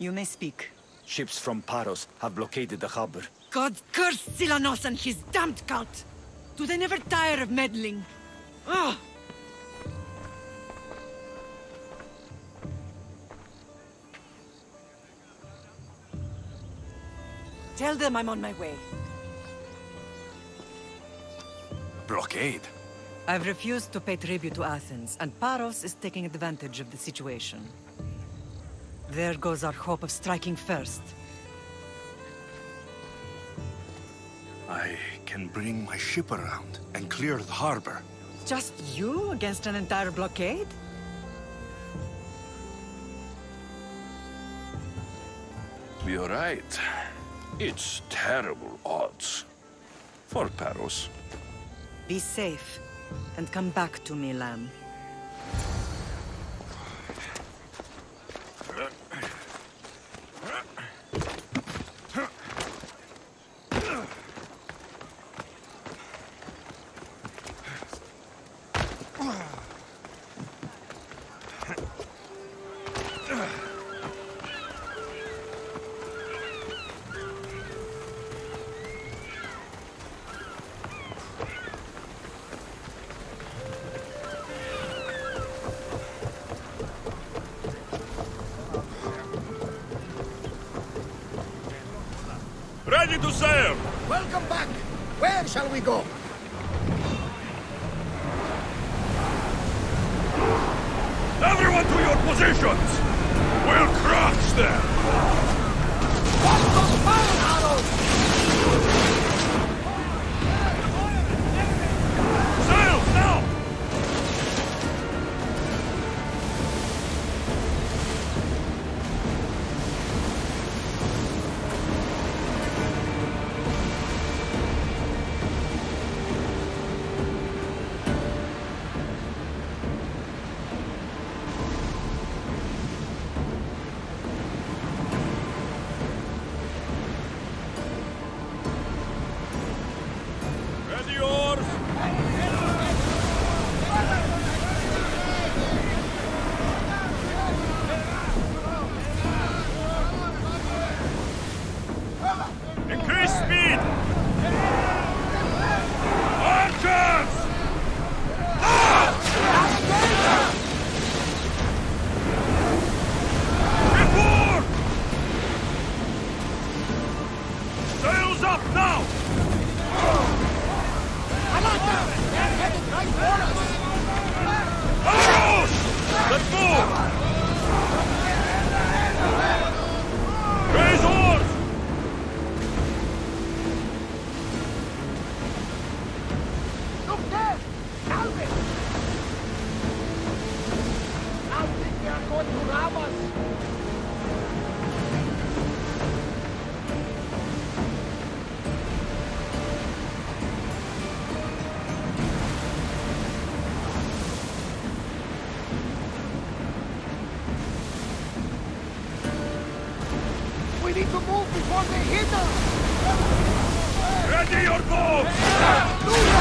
You may speak. Ships from Paros have blockaded the harbor. God curse Silanos and his damned cult! Do they never tire of meddling? Ah! Tell them I'm on my way. Blockade? I've refused to pay tribute to Athens, and Paros is taking advantage of the situation. There goes our hope of striking first. I can bring my ship around and clear the harbor. Just you against an entire blockade? You're right. It's terrible odds. For Paros. Be safe, and come back to me, Ready to sail! Welcome back! Where shall we go? Everyone to your positions! We'll crush them! Ready your boats!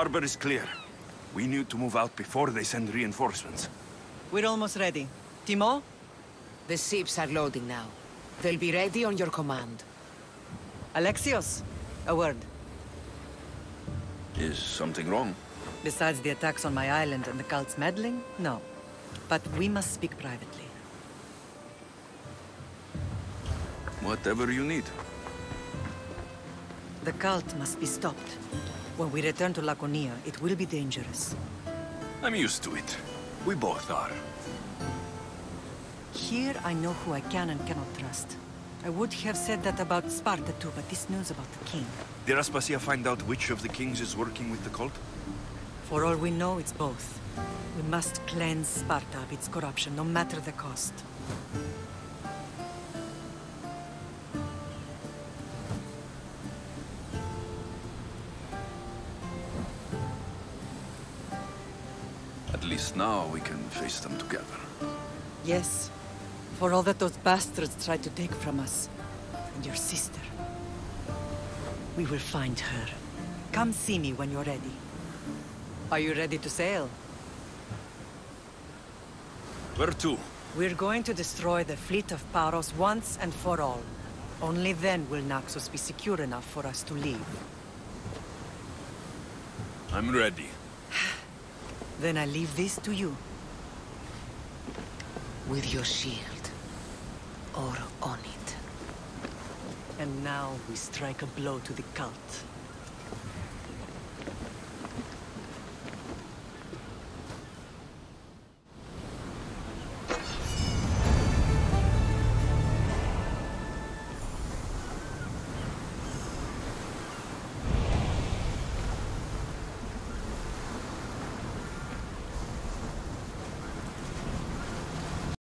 Harbor is clear. We need to move out before they send reinforcements. We're almost ready. Timo? The ships are loading now. They'll be ready on your command. Alexios? A word. Is something wrong? Besides the attacks on my island and the cult's meddling? No. But we must speak privately. Whatever you need. The cult must be stopped. When we return to Laconia, it will be dangerous. I'm used to it. We both are. Here I know who I can and cannot trust. I would have said that about Sparta too, but this news about the king. Did Aspasia find out which of the kings is working with the cult? For all we know, it's both. We must cleanse Sparta of its corruption, no matter the cost. Least now we can face them together. Yes, for all that those bastards tried to take from us. And your sister. We will find her. Come see me when you're ready. Are you ready to sail? Where to? We're going to destroy the fleet of Paros once and for all. Only then will Naxos be secure enough for us to leave. I'm ready. Then I leave this to you. With your shield. Or on it. And now we strike a blow to the cult.